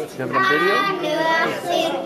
You have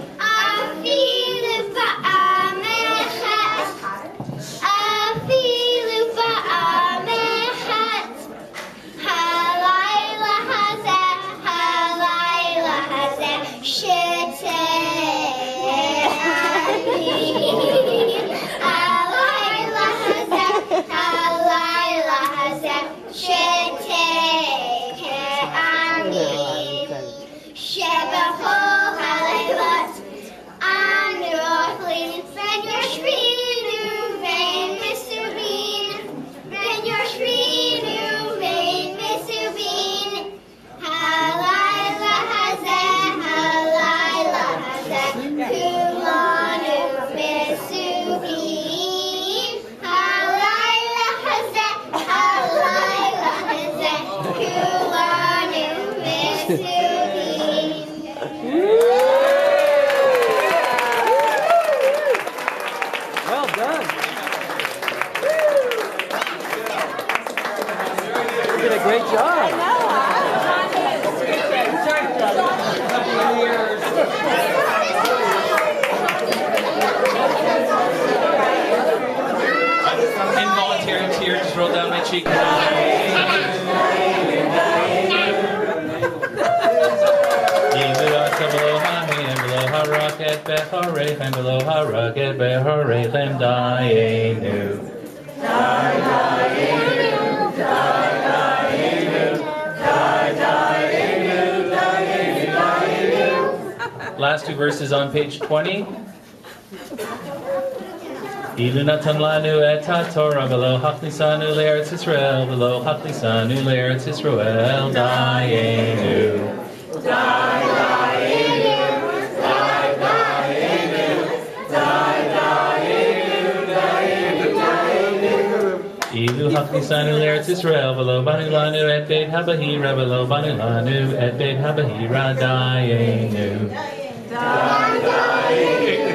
Well done. You did a great job. Involuntary tear just rolled down my cheek. Behorechem below behorechem dayenu. Last two verses on page 20. Ilu natan lanu et ha-Torah v'lo hachnisanu le'eretz Yisrael v'lo hachnisanu le'eretz Yisrael dayenu. Ilu haknisanu l'eretz Yisrael, v'lo banu lanu et beit habahira, v'lo banu lanu et beit habahira dayenu. Dayenu.